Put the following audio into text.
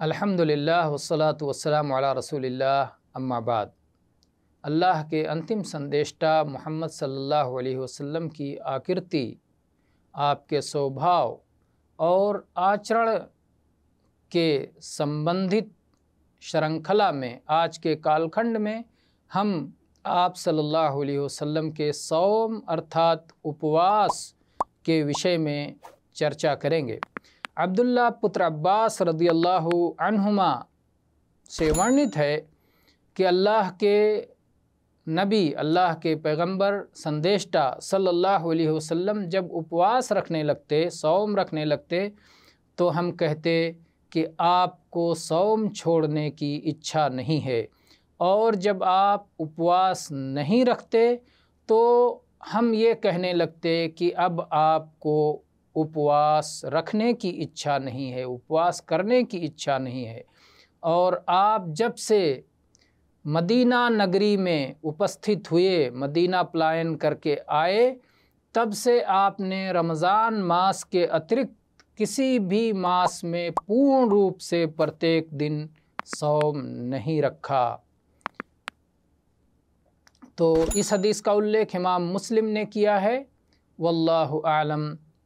अल्हम्दुलिल्लाह वस्सलातु वस्सलामु अला रसूलिल्लाह अम्मा बाद अल्लाह के अंतिम संदेष्टा मोहम्मद सल्लल्लाहु अलैहि वसल्लम की आकृति आपके स्वभाव और आचरण के संबंधित श्रृंखला में आज के कालखंड में हम आप सल्लल्लाहु अलैहि वसल्लम के सौम अर्थात उपवास के विषय में चर्चा करेंगे अब्दुल्ला पुत्र अब्बास रदी अनहुमा से वर्णित है कि अल्लाह के नबी, अल्लाह के पैगंबर, संदेष्टा सल्लल्लाहु अलैहि वसल्लम जब उपवास रखने लगते, सौम रखने लगते तो हम कहते कि आपको सौम छोड़ने की इच्छा नहीं है। और जब आप उपवास नहीं रखते तो हम ये कहने लगते कि अब आपको उपवास रखने की इच्छा नहीं है, उपवास करने की इच्छा नहीं है। और आप जब से मदीना नगरी में उपस्थित हुए, मदीना पलायन करके आए, तब से आपने रमज़ान मास के अतिरिक्त किसी भी मास में पूर्ण रूप से प्रत्येक दिन सौम नहीं रखा। तो इस हदीस का उल्लेख इमाम मुस्लिम ने किया है। वल्लाहु आलम।